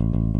you